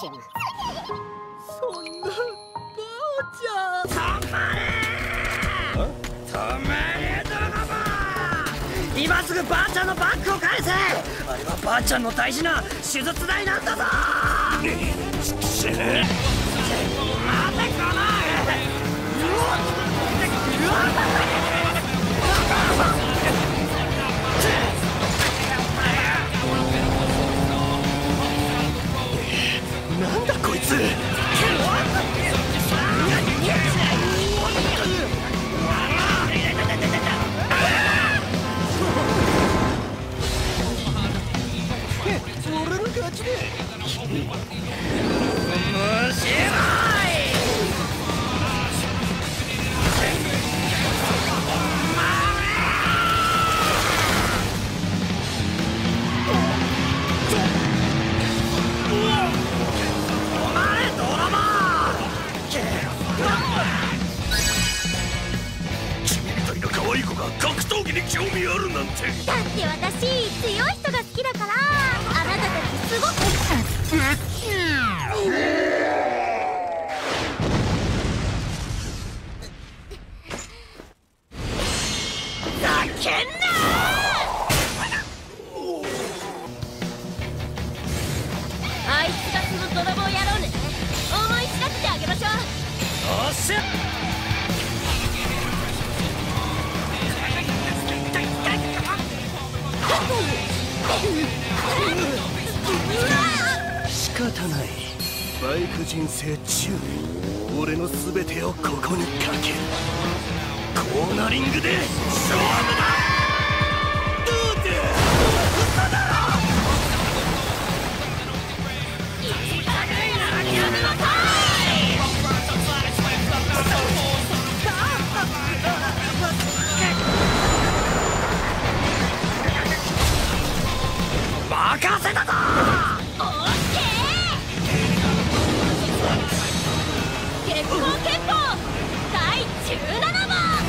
しそんなばあちゃん。止まれ。止まれドラゴ今すぐばあちゃんのバッグを返せ。あれはばあちゃんの大事な手術なんだぞ。つ。俺の勝ちで可愛い子が格闘技に興味あるなんて。だって私強い人が好きだからあなたたちすごくざけん。なあいつがその泥棒野郎ね思い知らせてあげましょうおっしゃ仕方ない。バイク人生中俺の全てをここにかける。コーナリングで勝負だ！だ。ぞオッケー結婚。憲法第17